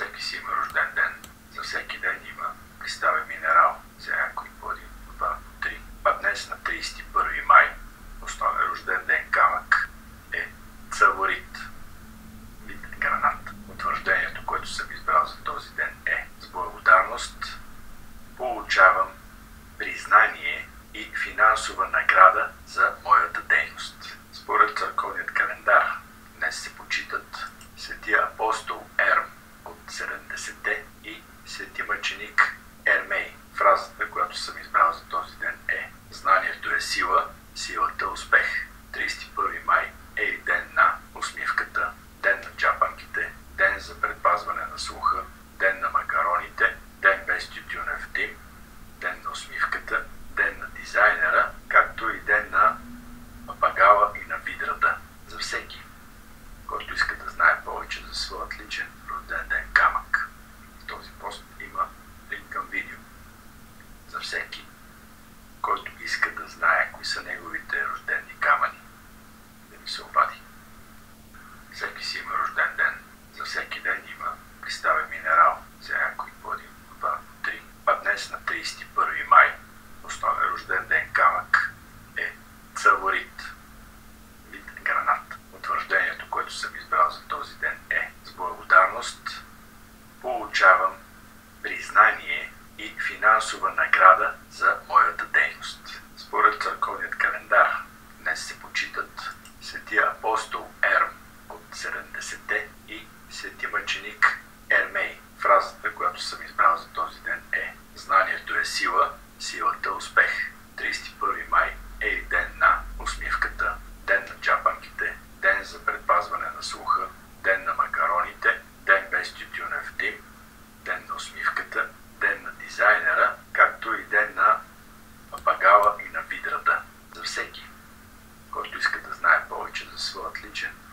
Всеки си има рожден ден. За всеки ден има. Представя минерал. За някой води по два, по три. А днес на 31 май, основен рожден ден камък е цаворит. Вид гранат. Утвърждението, което съм избрал за този ден е с благодарност получавам признание и финансова награда за моята дейност. Според църковният календар на слуха, ден на макароните, ден без тютюнев дим, ден на усмивката, ден на дизайнера, както и ден на багала и на видрата за всеки, който иска да знае повече за своят личен получавам признание и финансова награда за моята дейност. Според църковният календар religion.